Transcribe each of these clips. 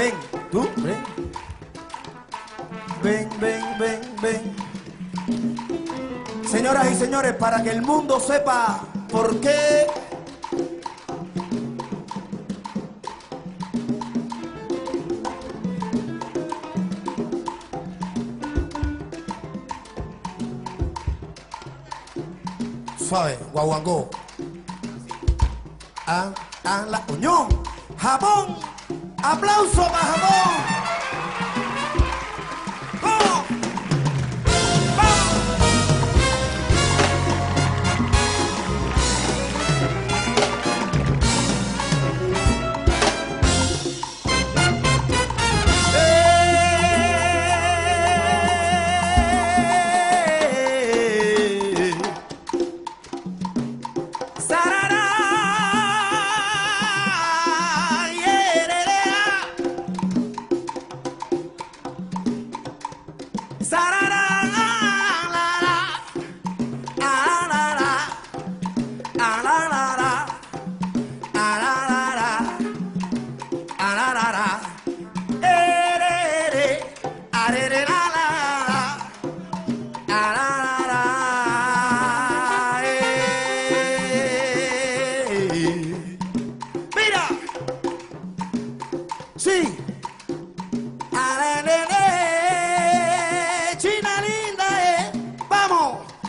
ven, tú, ven. Ven, ven, ven, ven. Señoras y señores, para que el mundo sepa por qué suave, guaguancó. Ah, ah, la unión. Japón. Aplauso para Sarará, la,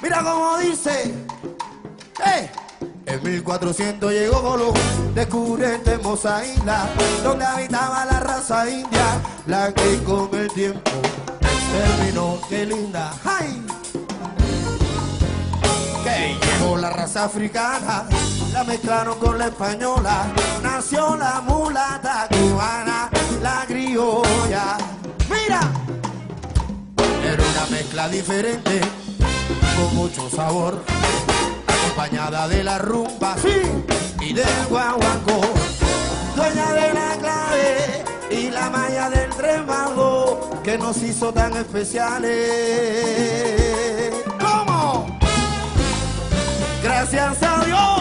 Mira cómo dice. Eh. En 1400 llegó Colón, descubre esta hermosa donde habitaba la raza india, la que con el tiempo terminó. Qué linda. ¡Ay! que llegó la raza africana, la mezclaron con la española, nació la mulata cubana, la criolla. Mira, era una mezcla diferente, con mucho sabor, acompañada de la rumba sí, y del guaguancó, dueña de la clave y la malla del tremando que nos hizo tan especiales. ¿Cómo? Gracias a Dios.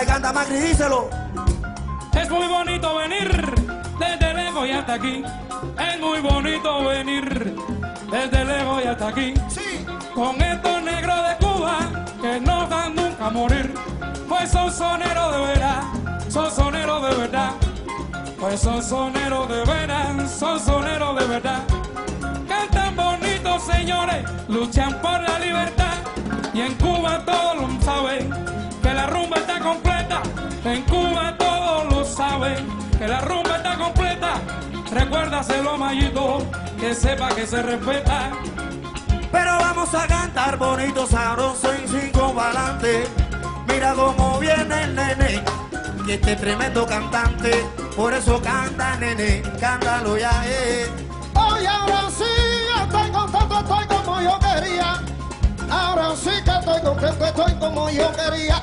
Dale, canta, Macri, díselo. Es muy bonito venir desde lejos y hasta aquí. Es muy bonito venir desde lejos y hasta aquí. Sí. Con estos negros de Cuba que nos dan a morir. Pues son soneros de verdad, son soneros de verdad. Pues son soneros de verdad, son soneros de verdad. Cantan bonito, señores, luchan por la libertad. Y en Cuba todos lo saben, rumba está completa. En Cuba todos lo saben, que la rumba está completa. Recuérdaselo, Mayito, que sepa que se respeta. Pero vamos a cantar bonito, sabroso y cinco adelante. Mira cómo viene el nene, que este tremendo cantante. Por eso canta, nene, cántalo ya, eh. Hoy ahora sí estoy contento, estoy como yo quería. Ahora sí que estoy contento, estoy como yo quería.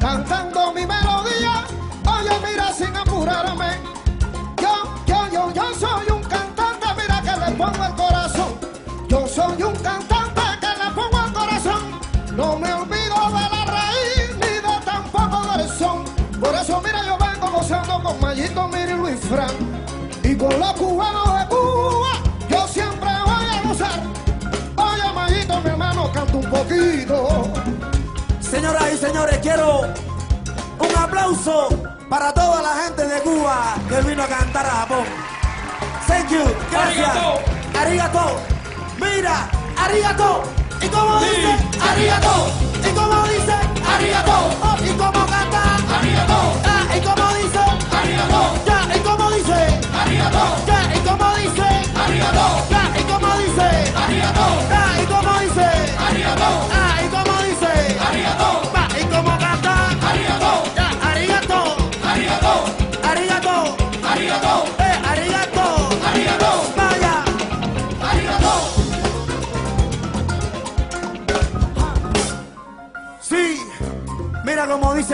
Cantando mi melodía. Oye, mira sin apurarme. Yo, yo, yo, yo soy un cantante, mira que le pongo el corazón. Yo soy un cantante que le pongo el corazón. No me olvido de la raíz ni de tampoco del son. Por eso, mira, yo vengo gozando con Mayito, Miri, Luis Fran. Y con los cubanos de Cuba, yo siempre voy a gozar. Oye, Mayito, mi hermano, canta un poquito. Señores, quiero un aplauso para toda la gente de Cuba que vino a cantar a Japón. Thank you, gracias. Arigato. Arigato. Mira, arigato. ¿Y cómo dice? Arigato. ¿Y cómo dice?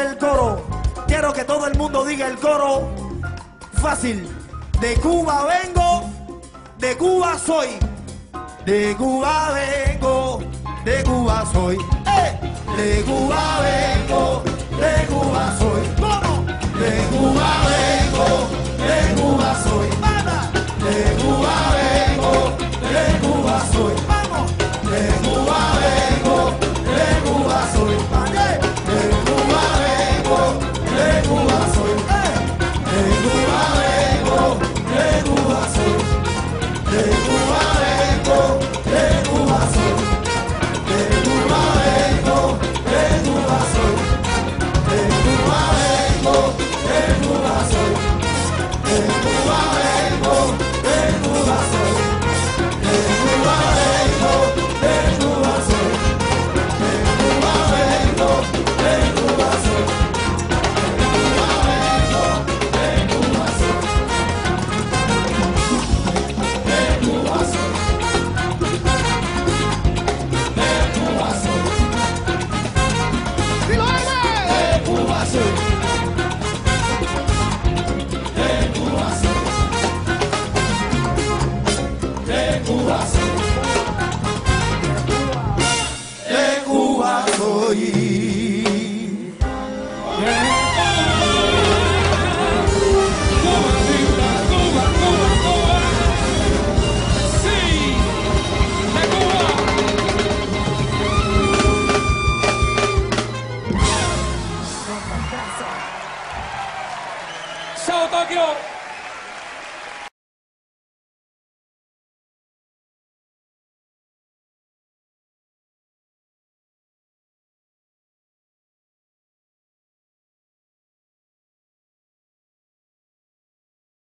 El coro. Quiero que todo el mundo diga el coro fácil. De Cuba vengo, de Cuba soy. De Cuba vengo, de Cuba soy. ¡Eh! De Cuba vengo, de Cuba soy. De Cuba vengo, de Cuba soy. Azul. Nego Azul. Nego Azul. Nego Azul. Nego Azul. した音明